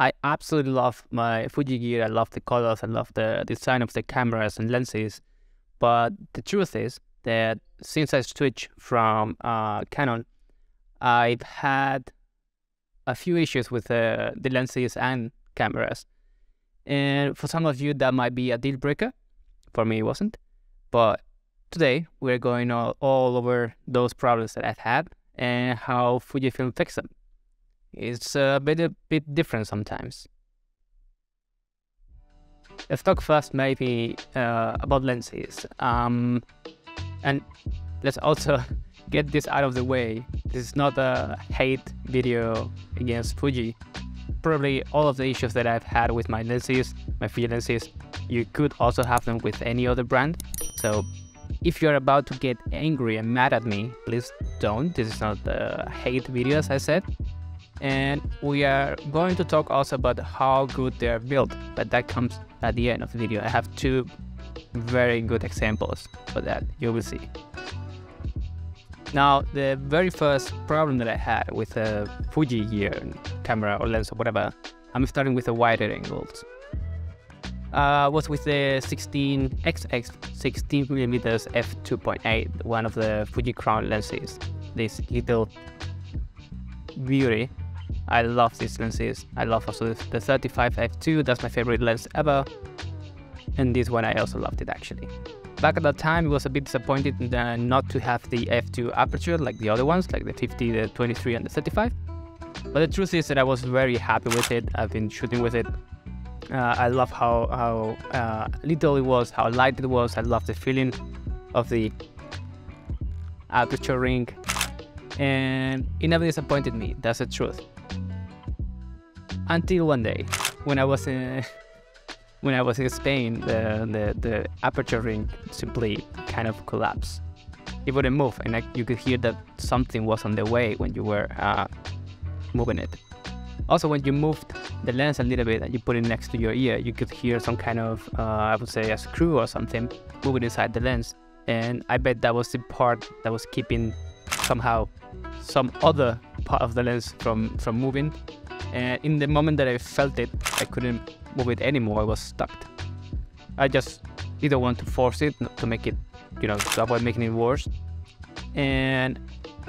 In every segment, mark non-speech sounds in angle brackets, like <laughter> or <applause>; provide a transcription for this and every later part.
I absolutely love my Fuji gear. I love the colors. I love the design of the cameras and lenses. But the truth is that since I switched from uh, Canon, I've had a few issues with uh, the lenses and cameras. And for some of you, that might be a deal breaker. For me, it wasn't. But today, we're going all, all over those problems that I've had and how Fujifilm fixed them. It's a bit a bit different sometimes. Let's talk first maybe uh, about lenses. Um, and let's also <laughs> get this out of the way. This is not a hate video against Fuji. Probably all of the issues that I've had with my lenses, my Fuji lenses, you could also have them with any other brand. So if you're about to get angry and mad at me, please don't. This is not a hate video as I said and we are going to talk also about how good they are built but that comes at the end of the video. I have two very good examples for that. You will see. Now the very first problem that i had with a fuji gear camera or lens or whatever i'm starting with the wider angles. Uh, was with the 16xx 16mm f2.8 one of the Fujicron lenses. This little beauty I love these lenses. I love also the 35 f2, that's my favorite lens ever. And this one I also loved it actually. Back at that time, it was a bit disappointed uh, not to have the f2 aperture like the other ones, like the 50, the 23 and the 35. But the truth is that I was very happy with it. I've been shooting with it. Uh, I love how, how uh, little it was, how light it was. I love the feeling of the aperture ring. And it never disappointed me, that's the truth. Until one day, when I was in <laughs> when I was in Spain, the, the, the aperture ring simply kind of collapsed. It wouldn't move, and I, you could hear that something was on the way when you were uh, moving it. Also, when you moved the lens a little bit and you put it next to your ear, you could hear some kind of, uh, I would say, a screw or something moving inside the lens. And I bet that was the part that was keeping somehow some other part of the lens from, from moving and in the moment that I felt it, I couldn't move it anymore. I was stuck. I just didn't want to force it to make it, you know, to avoid making it worse. And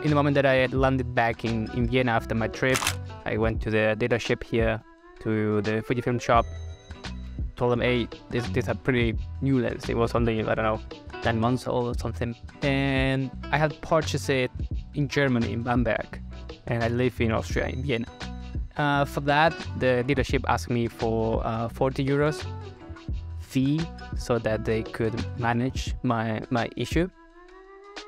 in the moment that I had landed back in, in Vienna after my trip, I went to the dealership here, to the Fujifilm shop, told them, hey, this, this is a pretty new lens. It was only, I don't know, 10 months old or something. And I had purchased it in Germany, in Bamberg. And I live in Austria, in Vienna. Uh, for that, the leadership asked me for uh, 40 euros fee so that they could manage my, my issue.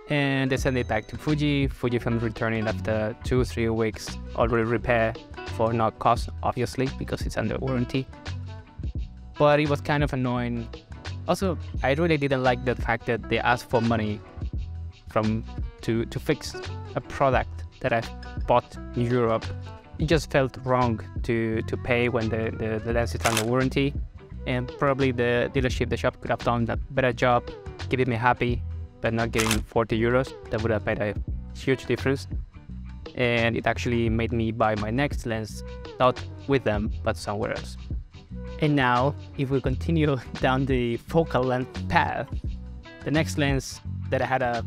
And they sent it back to Fuji. Fujifilm returned it after two, three weeks, already repair for no cost, obviously, because it's under warranty. But it was kind of annoying. Also, I really didn't like the fact that they asked for money from to, to fix a product that I bought in Europe it just felt wrong to to pay when the, the, the lens is under warranty. And probably the dealership, the shop could have done a better job keeping me happy, but not getting 40 euros. That would have made a huge difference. And it actually made me buy my next lens, not with them, but somewhere else. And now, if we continue <laughs> down the focal length path, the next lens that I had a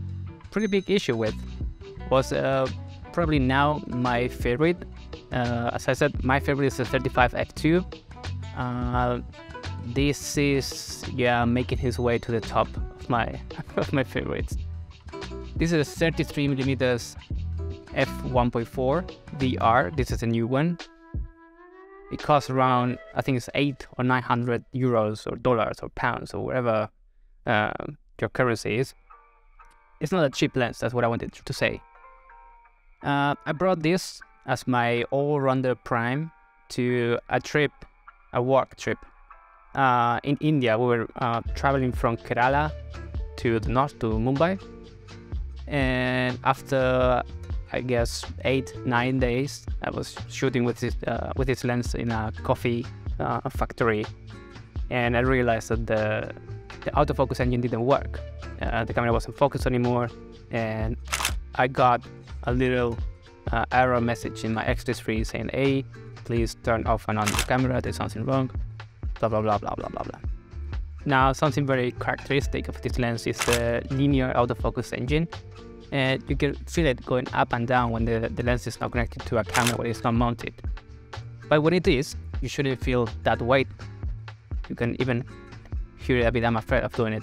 pretty big issue with was uh, probably now my favorite uh, as I said, my favorite is the 35 f2. Uh, this is yeah making his way to the top of my <laughs> of my favorites. This is a 33 millimeters f1.4 VR. This is a new one. It costs around I think it's eight or nine hundred euros or dollars or pounds or whatever uh, your currency is. It's not a cheap lens. That's what I wanted to say. Uh, I brought this as my all-rounder prime to a trip, a work trip. Uh, in India, we were uh, traveling from Kerala to the north to Mumbai, and after I guess eight nine days, I was shooting with this uh, with this lens in a coffee uh, factory, and I realized that the the autofocus engine didn't work. Uh, the camera wasn't focused anymore, and I got a little uh, error message in my X3 saying, hey, please turn off and on the camera, there's something wrong, blah, blah, blah, blah, blah, blah, blah. Now, something very characteristic of this lens is the linear autofocus engine. And you can feel it going up and down when the, the lens is not connected to a camera when it's not mounted. But when it is, you shouldn't feel that weight. You can even hear it a bit, I'm afraid of doing it.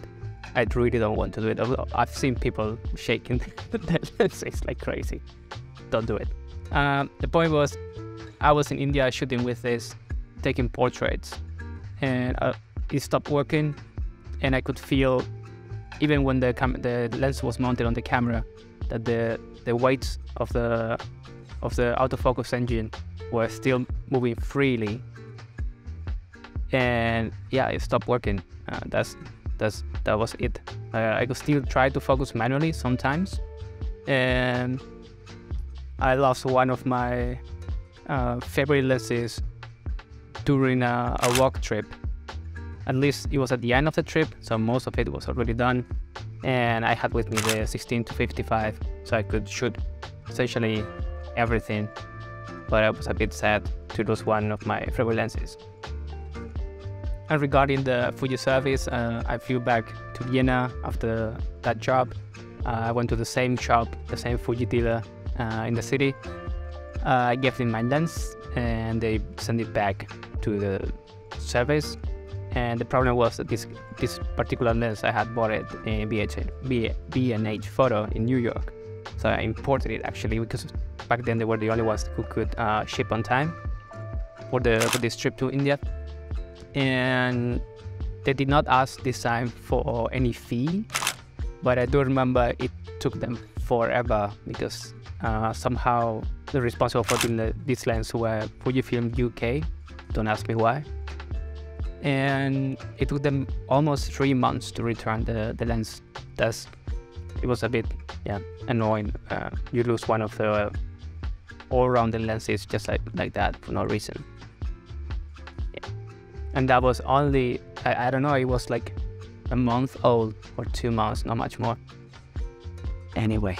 I really don't want to do it. I've seen people shaking <laughs> the lenses like crazy. Don't do it. Um, the point was, I was in India shooting with this, taking portraits, and uh, it stopped working, and I could feel, even when the the lens was mounted on the camera, that the the weight of the of the autofocus engine were still moving freely, and yeah, it stopped working. Uh, that's that's that was it. Uh, I could still try to focus manually sometimes, and I lost one of my uh, favorite lenses during a, a walk trip. At least it was at the end of the trip, so most of it was already done, and I had with me the 16 to 55, so I could shoot essentially everything. But I was a bit sad to lose one of my favorite lenses. And regarding the Fuji service, uh, I flew back to Vienna after that job. Uh, I went to the same shop, the same Fuji dealer uh, in the city. Uh, I gave them my lens and they sent it back to the service. And the problem was that this this particular lens I had bought it in B&H photo in New York. So I imported it actually because back then they were the only ones who could uh, ship on time for the for this trip to India and they did not ask this time for any fee but i do remember it took them forever because uh, somehow the responsible for the, this lens were fujifilm uk don't ask me why. And it took them almost three months to return the, the lens that's it was a bit yeah annoying. Uh, you lose one of the all-round lenses just like like that for no reason. And that was only I, I don't know it was like a month old or two months not much more anyway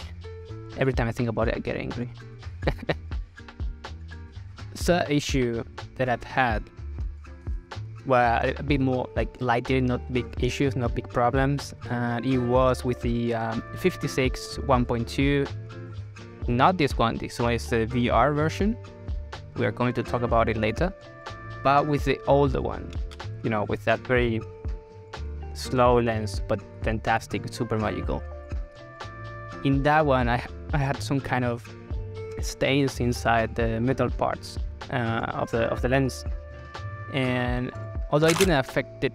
every time i think about it i get angry. <laughs> The issue that i've had were a bit more like lighter not big issues not big problems. And it was with the um, 56 1.2 not this one this one is the vr version. We are going to talk about it later. But with the older one, you know, with that very slow lens but fantastic, super magical. In that one, I, I had some kind of stains inside the metal parts uh, of the of the lens, and although it didn't affect it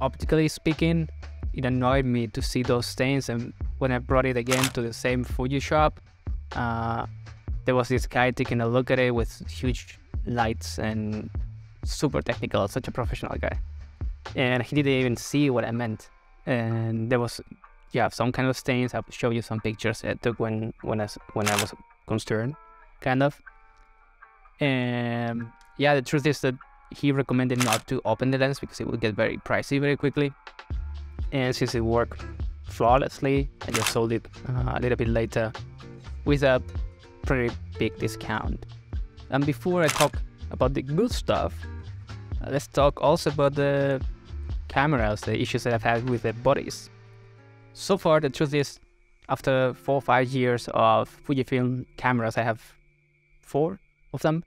optically speaking, it annoyed me to see those stains. And when I brought it again to the same Fuji shop, uh, there was this guy taking a look at it with huge lights and super technical, such a professional guy. And he didn't even see what I meant. And there was, yeah, some kind of stains. I'll show you some pictures I took when when I when I was concerned, kind of. And yeah, the truth is that he recommended not to open the lens because it would get very pricey very quickly. And since it worked flawlessly, I just sold it uh, a little bit later with a pretty big discount. And before I talk about the good stuff, let's talk also about the cameras, the issues that I've had with the bodies. So far, the truth is, after four or five years of Fujifilm cameras, I have four of them.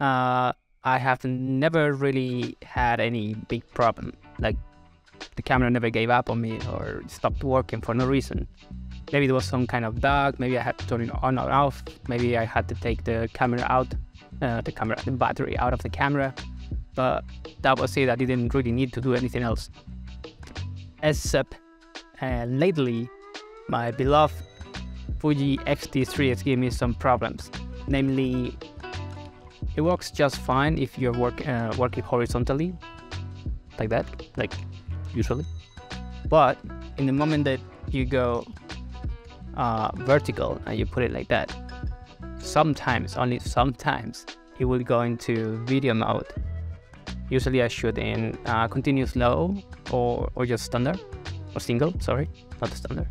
Uh, I have never really had any big problem. Like the camera never gave up on me or stopped working for no reason. Maybe there was some kind of bug. Maybe I had to turn it on or off. Maybe I had to take the camera out, uh, the camera, the battery out of the camera but that was it. I didn't really need to do anything else. Except uh, lately, my beloved Fuji X-T3 has given me some problems. Namely, it works just fine if you're work, uh, working horizontally, like that, like usually. But in the moment that you go uh, vertical and you put it like that, sometimes, only sometimes, it will go into video mode Usually I shoot in uh, continuous low or, or just standard or single, sorry, not the standard.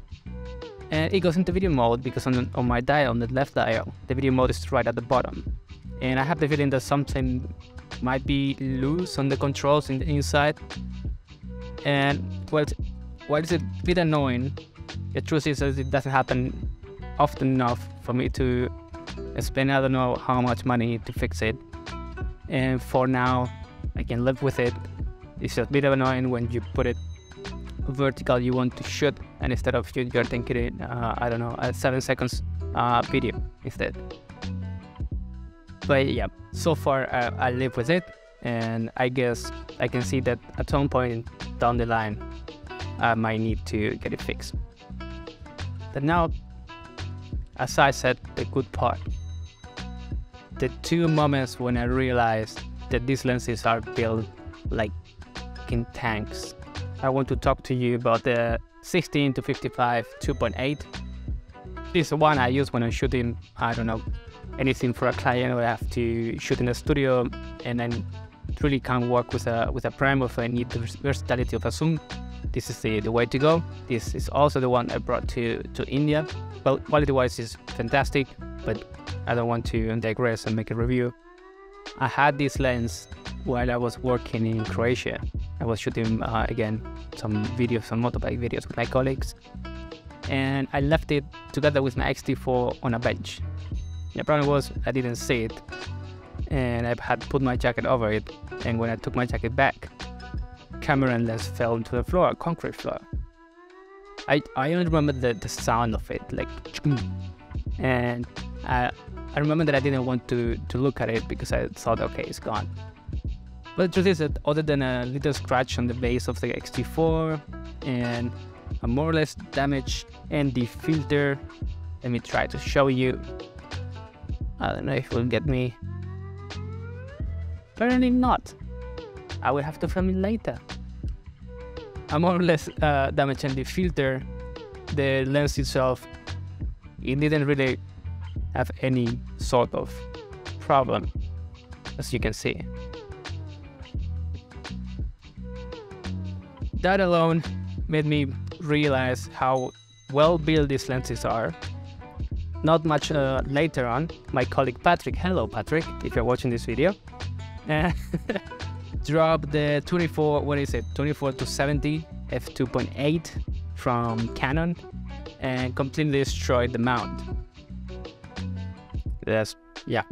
And it goes into video mode because on, on my dial, on the left dial, the video mode is right at the bottom. and I have the feeling that something might be loose on the controls in the inside. And well, while it's a bit annoying, the truth is that it doesn't happen often enough for me to spend I don't know how much money to fix it. And for now, I can live with it. It's a bit annoying when you put it vertical you want to shoot and instead of shoot you're thinking uh, I don't know a seven seconds uh, video instead. But yeah so far uh, I live with it and I guess I can see that at some point down the line I might need to get it fixed. But now as I said the good part. The two moments when I realized that these lenses are built like in tanks I want to talk to you about the 16 to 55 2.8. This is one I use when I'm shooting, I don't know, anything for a client or I have to shoot in a studio and then really can't work with a with a prime if I need the versatility of a zoom. This is the, the way to go. This is also the one I brought to, to India. Well, quality-wise is fantastic, but I don't want to digress and make a review. I had this lens while I was working in Croatia. I was shooting uh, again some videos, some motorbike videos with my colleagues, and I left it together with my X-T4 on a bench. The problem was I didn't see it, and I had put my jacket over it. And when I took my jacket back, camera and lens fell into the floor, concrete floor. I I only remember the, the sound of it, like, and I I remember that I didn't want to to look at it because I thought, okay, it's gone. But the truth is that other than a little scratch on the base of the X-T4 and a more or less damage ND filter, let me try to show you. I don't know if it will get me. Apparently not. I will have to film it later. A more or less uh, the filter. The lens itself, it didn't really have any sort of problem, as you can see. That alone made me realize how well built these lenses are. Not much uh, later on, my colleague Patrick, hello Patrick, if you're watching this video, uh, <laughs> <laughs> dropped the 24, what is it, 24 to 70 f2.8 from Canon and completely destroyed the mount. That's, yeah.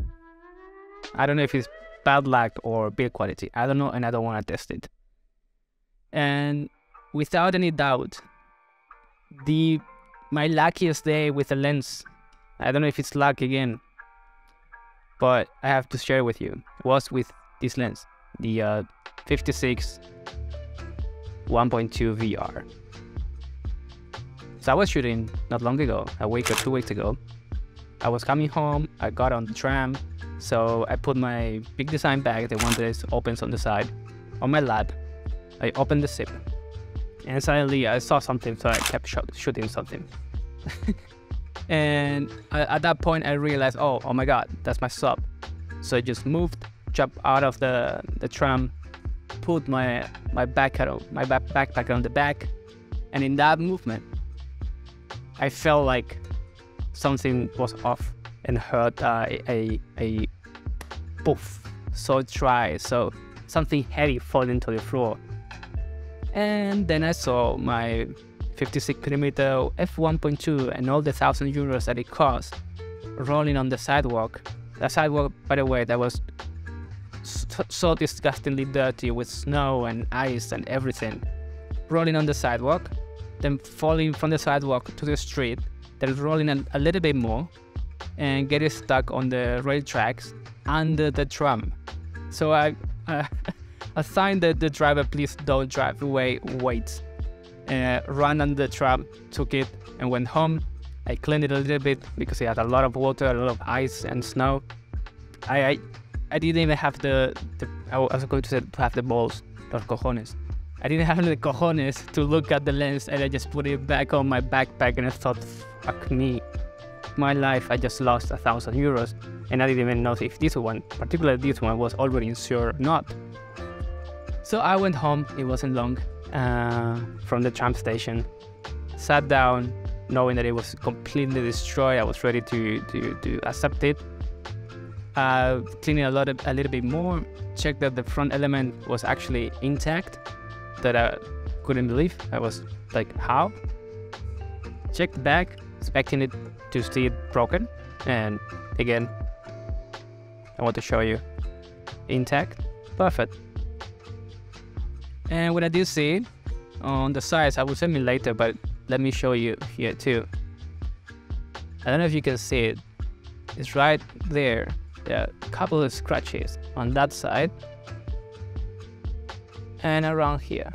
I don't know if it's bad luck or build quality. I don't know and I don't want to test it. And without any doubt, the my luckiest day with a lens, I don't know if it's luck again, but I have to share with you, was with this lens, the uh, 56 1.2 VR. So I was shooting not long ago, a week or two weeks ago. I was coming home, I got on the tram, so I put my Peak Design bag, the one that opens on the side, on my lap, I opened the zip, and suddenly I saw something, so I kept sh shooting something. <laughs> and I, at that point, I realized, oh, oh my god, that's my sub. So I just moved, jumped out of the the tram, put my my backpack my back, backpack on the back, and in that movement, I felt like something was off and heard uh, a a poof, so dry, so something heavy fall into the floor. And then I saw my 56mm f1.2 and all the thousand euros that it cost rolling on the sidewalk. The sidewalk, by the way, that was so, so disgustingly dirty with snow and ice and everything. Rolling on the sidewalk, then falling from the sidewalk to the street, then rolling a, a little bit more and getting stuck on the rail tracks under the tram. So I, <laughs> uh, assigned that the driver, please don't drive away, wait. Uh, ran on the tram, took it, and went home. I cleaned it a little bit because it had a lot of water, a lot of ice and snow. I I, I didn't even have the, the I was going to say to have the balls, los cojones. I didn't have the cojones to look at the lens and I just put it back on my backpack and I thought, fuck me. My life, I just lost a thousand euros and I didn't even know if this one, particularly this one, was already insured or not. So I went home, it wasn't long, uh, from the tram station, sat down, knowing that it was completely destroyed. I was ready to, to, to accept it. uh, clean it a, lot of, a little bit more, checked that the front element was actually intact, that I couldn't believe. I was like, how? Checked back, expecting it to see it broken, and again, I want to show you intact, perfect. And what I do see on the sides, I will send me later, but let me show you here too. I don't know if you can see it. It's right there. There are a couple of scratches on that side and around here.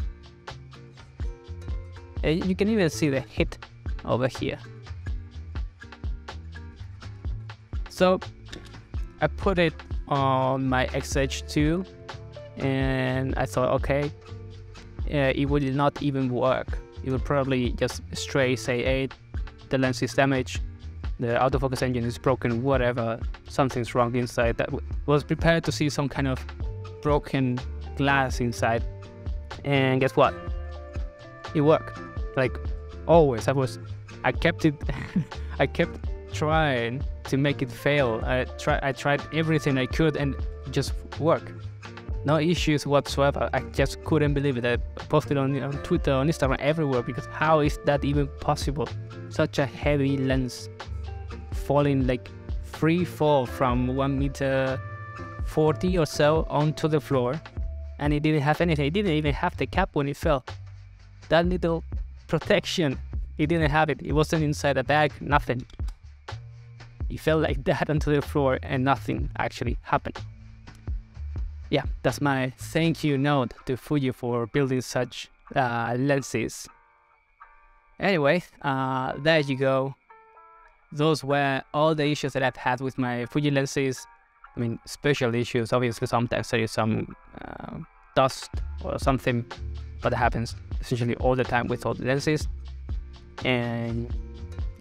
And you can even see the hit over here. So I put it on my XH2 and I thought, okay, uh, it will not even work. It will probably just stray, say, hey, the lens is damaged the autofocus engine is broken, whatever, something's wrong inside. That was prepared to see some kind of broken glass inside. And guess what? It worked. Like always, I was, I kept it, <laughs> I kept trying to make it fail. I tried, I tried everything I could and just work. No issues whatsoever. I just couldn't believe it. I posted on, on Twitter, on Instagram, everywhere because how is that even possible? Such a heavy lens falling like free fall from one meter 40 or so onto the floor and it didn't have anything. It didn't even have the cap when it fell. That little protection, it didn't have it. It wasn't inside the bag, nothing. It fell like <laughs> that onto the floor and nothing actually happened. Yeah, that's my thank you note to Fuji for building such uh, lenses. Anyway, uh, there you go those were all the issues that I've had with my Fuji lenses. I mean, special issues. Obviously, sometimes there is some uh, dust or something, but it happens essentially all the time with all the lenses. And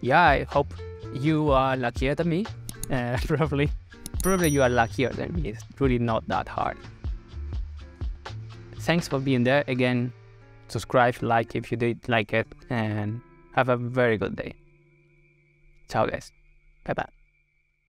yeah, I hope you are luckier than me. <laughs> Uh, probably, probably you are luckier than me. It's really not that hard. Thanks for being there. Again, subscribe, like if you did like it, and have a very good day. Ciao guys. Bye bye.